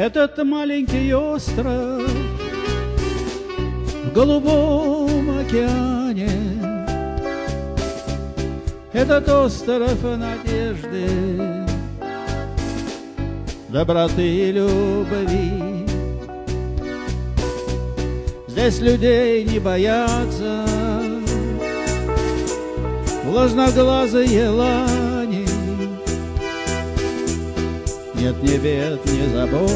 Этот маленький остров в голубом океане. Этот остров надежды, доброты и любви. Здесь людей не боятся Влажноглазые лани Нет ни бед, ни забот.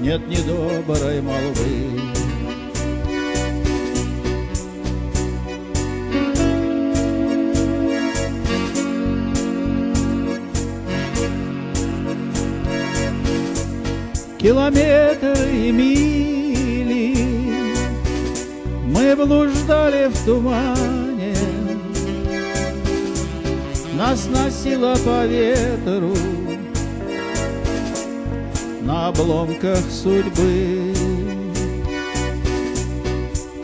Нет ни доброй молвы. Километры и мили Мы блуждали в тумане Нас носило по ветру. На обломках судьбы.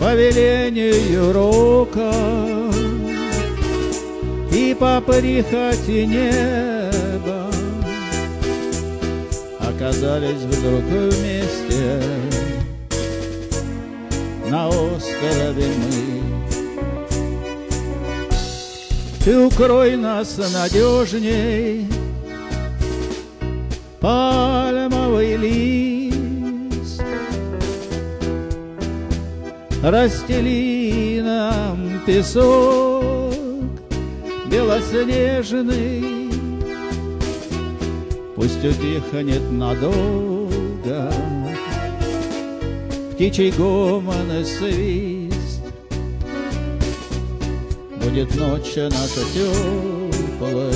По велению рока. И по прихоти неба. Оказались вдруг вместе. На острове мы. Ты укрой нас надежней, пальмовый лист, Расстели нам песок белоснежный, Пусть утихнет надолго Птичий гомон и свист Будет ночь наша теплой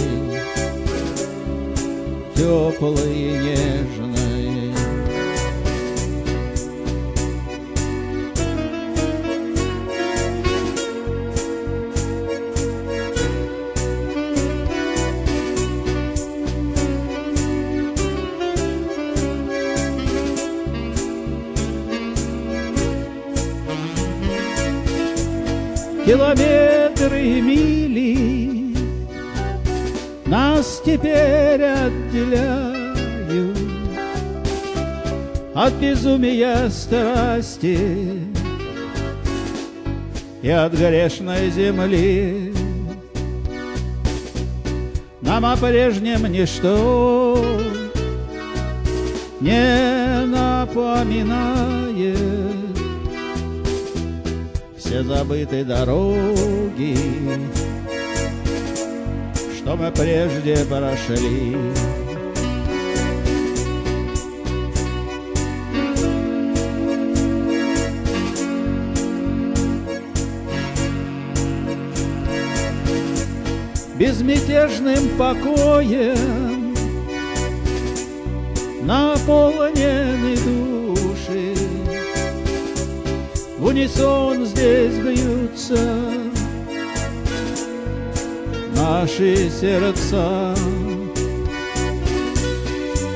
Теплой и нежной километры мили Нас теперь отделяют От безумия страсти И от грешной земли. Нам о прежнем ничто Не напоминает все забыты дороги, что мы прежде прошли. Безмятежным покоем наполнены души унисон здесь бьются наши сердца.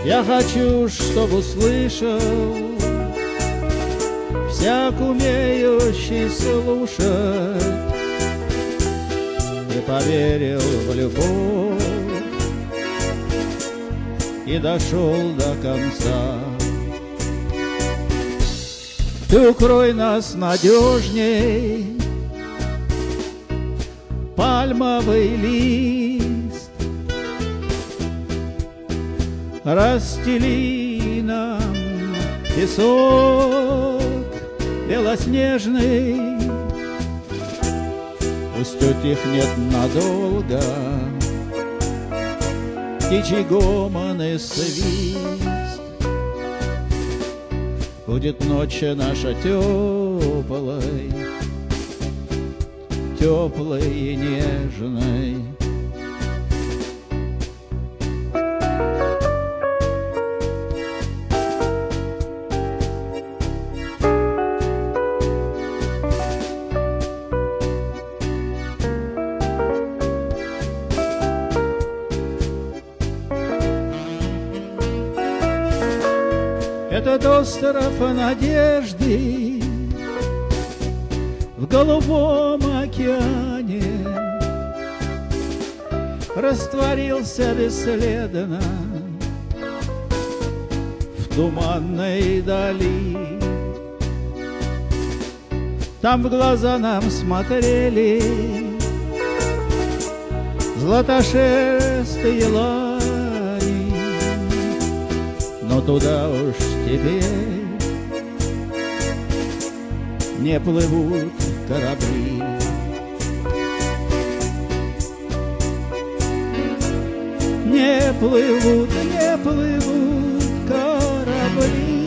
Я хочу, чтобы услышал всяк умеющий слушать и поверил в любовь и дошел до конца. Ты укрой нас надежней, пальмовый лист, Расстели нам песок белоснежный, Пусть утихнет надолго. Птичий гомон и свист. Будет ночь наша теплой, теплой и нежной. Этот остров надежды В голубом океане Растворился бесследно туманной дали. Там в глаза нам смотрели Златошестые лани, Но туда уж теперь Не плывут корабли. Не плывут, не плывут корабли.